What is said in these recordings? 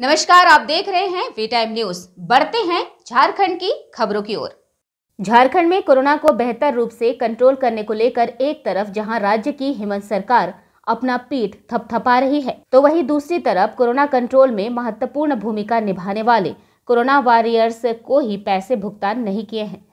नमस्कार, आप देख रहे हैं वी टाइम न्यूज़ बढ़ते हैं झारखंड की खबरों की ओर। झारखंड में कोरोना को बेहतर रूप से कंट्रोल करने को लेकर एक तरफ़ जहाँ राज्य की हेमंत सरकार अपना पीठ थपथपा रही है तो वहीं दूसरी तरफ़ कोरोना कंट्रोल में महत्वपूर्ण भूमिका निभाने वाले कोरोना वॉरियर्स को ही पैसे भुगतान नहीं किए हैं।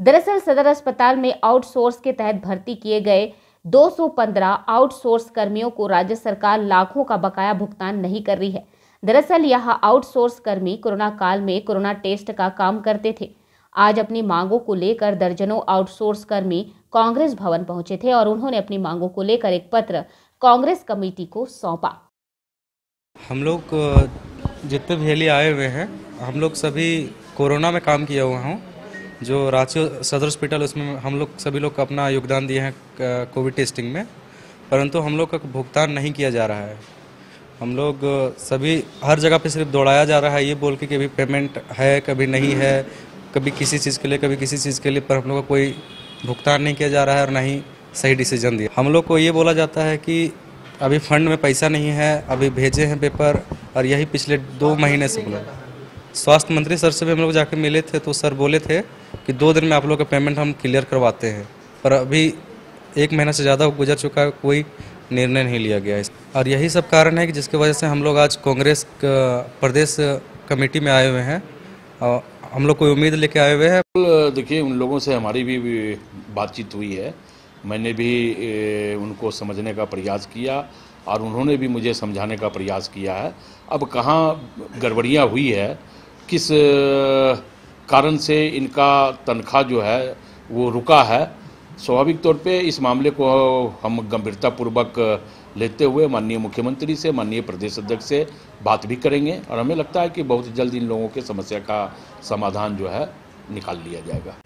दरअसल, सदर अस्पताल में आउटसोर्स के तहत भर्ती किए गए 215 आउटसोर्स कर्मियों को राज्य सरकार लाखों का बकाया भुगतान नहीं कर रही है। दरअसल यहाँ आउटसोर्स कर्मी कोरोना काल में कोरोना टेस्ट का काम करते थे। आज अपनी मांगों को लेकर दर्जनों आउटसोर्स कर्मी कांग्रेस भवन पहुँचे थे और उन्होंने अपनी मांगों को लेकर एक पत्र कांग्रेस कमेटी को सौंपा। हम लोग, जितने भी हेली आए हुए हैं, हम लोग सभी कोरोना में काम किया हुआ हूँ। जो रांची सदर हॉस्पिटल, उसमें हम लोग सभी लोग अपना योगदान दिए हैं कोविड टेस्टिंग में। परंतु हम लोग का भुगतान नहीं किया जा रहा है। हम लोग सभी, हर जगह पे सिर्फ़ दौड़ाया जा रहा है, ये बोल के कभी पेमेंट है, कभी नहीं है, कभी किसी चीज़ के लिए, कभी किसी चीज़ के लिए, पर हम लोग का कोई भुगतान नहीं किया जा रहा है और ना ही सही डिसीज़न दिया। हम लोग को ये बोला जाता है कि अभी फंड में पैसा नहीं है, अभी भेजे हैं पेपर और यही पिछले दो महीने से बोला। स्वास्थ्य मंत्री सर से भी हम लोग जाके मिले थे तो सर बोले थे कि दो दिन में आप लोग का पेमेंट हम क्लियर करवाते हैं। पर अभी एक महीना से ज़्यादा गुजर चुका है, कोई निर्णय नहीं लिया गया है। और यही सब कारण है कि जिसकी वजह से हम लोग आज कांग्रेस प्रदेश कमेटी में आए हुए हैं, और हम लोग कोई उम्मीद लेके आए हुए हैं। देखिए, उन लोगों से हमारी भी बातचीत हुई है। मैंने भी उनको समझने का प्रयास किया और उन्होंने भी मुझे समझाने का प्रयास किया है। अब कहाँ गड़बड़ियाँ हुई है, किस कारण से इनका तनख्वाह जो है वो रुका है स्वाभाविक तौर पे इस मामले को हम गंभीरतापूर्वक लेते हुए माननीय मुख्यमंत्री से, माननीय प्रदेश अध्यक्ष से बात भी करेंगे और हमें लगता है कि बहुत जल्द इन लोगों के समस्या का समाधान जो है निकाल लिया जाएगा।